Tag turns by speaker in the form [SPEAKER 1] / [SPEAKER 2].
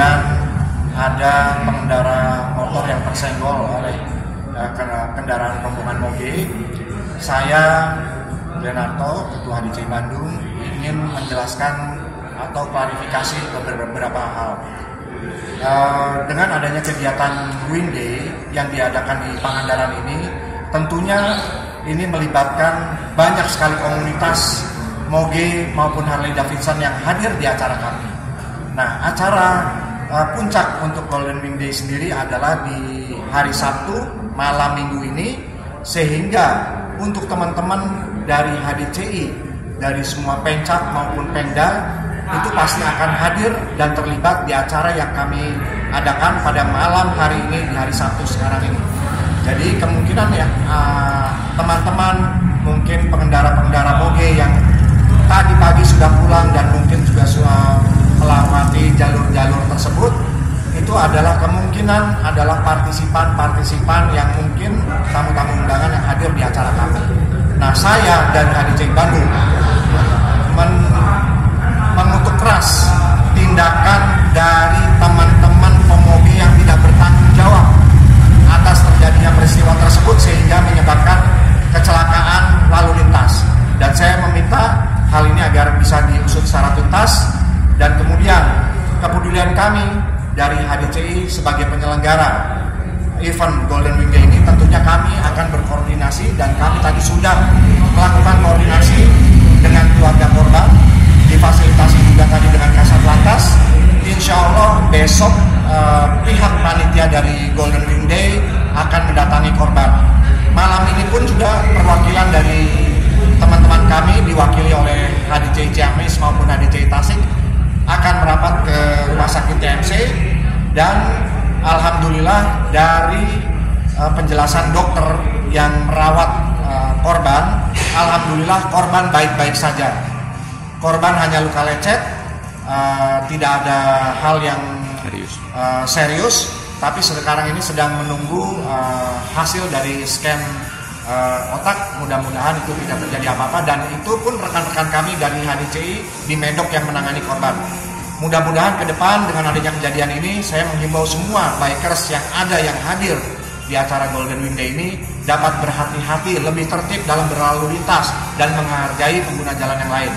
[SPEAKER 1] kejadian ada pengendara motor yang tersenggol oleh uh, kendaraan rombongan moge, saya Leonardo, Ketua HDC Bandung, ingin menjelaskan atau klarifikasi beberapa hal. Uh, dengan adanya kegiatan Wing Day yang diadakan di Pangandaran ini, tentunya ini melibatkan banyak sekali komunitas Moge maupun Harley Davidson yang hadir di acara kami. Nah, acara uh, puncak untuk Golden Wing Day sendiri adalah di hari Sabtu malam minggu ini, sehingga untuk teman-teman dari HDCI, dari semua pencak maupun pemda itu pasti akan hadir dan terlibat di acara yang kami adakan pada malam hari ini di hari Sabtu sekarang ini. Jadi kemungkinan ya teman-teman uh, mungkin pengendara-pengendara moge yang tadi pagi sudah pulang dan mungkin juga sudah melewati jalur-jalur tersebut itu adalah adalah partisipan-partisipan yang mungkin tamu-tamu undangan yang hadir di acara kami. Nah saya dan HDC Bandung sebagai penyelenggara event Golden Week ini tentunya kami akan berkoordinasi dan kami tadi sudah melakukan koordinasi dengan keluarga korban difasilitasi juga tadi dengan kasat lantas. Insya Allah besok eh, pihak panitia dari Golden Week Day akan mendatangi korban. Malam ini pun juga perwakilan dari teman-teman kami diwakili oleh HDC Ciamis maupun HDC Tasik akan merapat ke rumah sakit TMC dan alhamdulillah dari uh, penjelasan dokter yang merawat uh, korban alhamdulillah korban baik-baik saja. Korban hanya luka lecet uh, tidak ada hal yang serius, uh, serius tapi sekarang ini sedang menunggu uh, hasil dari scan uh, otak. Mudah-mudahan itu tidak terjadi apa-apa. Dan itu pun rekan-rekan kami dari HDCI di Medok yang menangani korban mudah-mudahan ke depan dengan adanya kejadian ini saya menghimbau semua bikers yang ada yang hadir di acara Golden Wing Day ini dapat berhati-hati lebih tertib dalam berlalu lintas dan menghargai pengguna jalan yang lain